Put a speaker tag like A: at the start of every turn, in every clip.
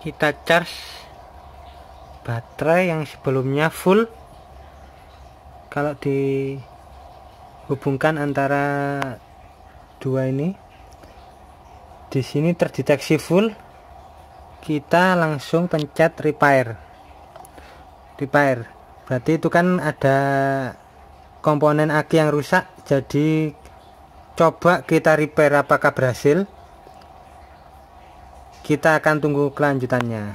A: kita charge baterai yang sebelumnya full. Kalau dihubungkan antara dua ini di sini terdeteksi full. Kita langsung pencet repair. Repair. Berarti itu kan ada komponen aki yang rusak jadi coba kita repair apakah berhasil kita akan tunggu kelanjutannya.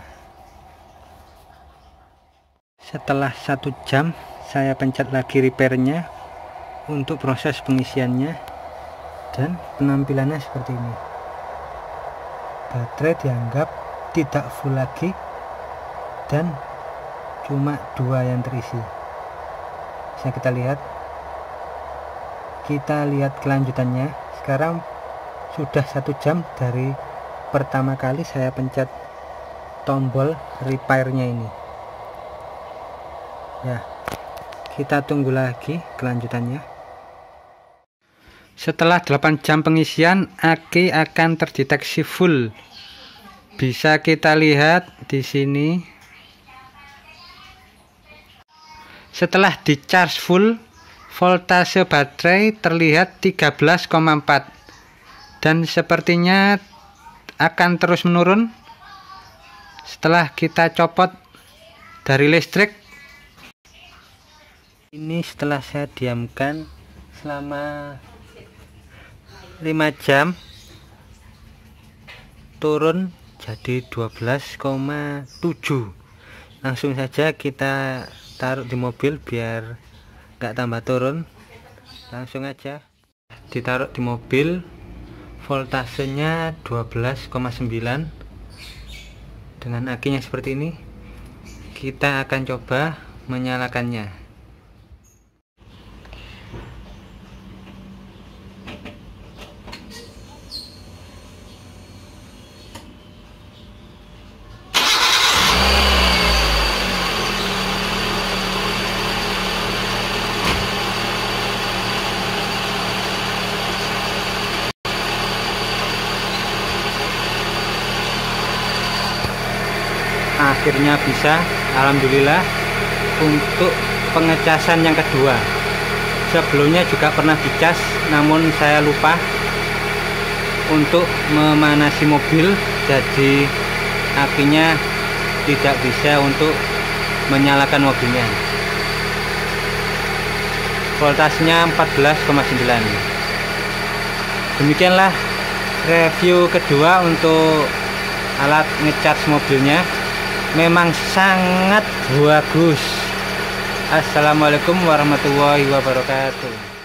A: Setelah satu jam saya pencet lagi repairnya untuk proses pengisiannya dan penampilannya seperti ini. Baterai dianggap tidak full lagi dan cuma dua yang terisi. Bisa kita lihat? Kita lihat kelanjutannya. Sekarang sudah satu jam dari pertama kali saya pencet tombol repairnya ini. Ya kita tunggu lagi kelanjutannya. Setelah 8 jam pengisian aki akan terdeteksi full. Bisa kita lihat di sini. Setelah di charge full voltase baterai terlihat 13,4 dan sepertinya akan terus menurun setelah kita copot dari listrik. Ini setelah saya diamkan selama 5 jam turun jadi 12,7 langsung saja kita taruh di mobil biar nggak tambah turun. Langsung aja ditaruh di mobil voltasenya 12,9 dengan akinya seperti ini kita akan coba menyalakannya akhirnya bisa Alhamdulillah untuk pengecasan yang kedua. Sebelumnya juga pernah dicas namun saya lupa untuk memanasi mobil jadi apinya tidak bisa untuk menyalakan mobilnya. Voltasenya 14,9 demikianlah review kedua untuk alat ngecas mobilnya memang sangat bagus. Assalamualaikum warahmatullahi wabarakatuh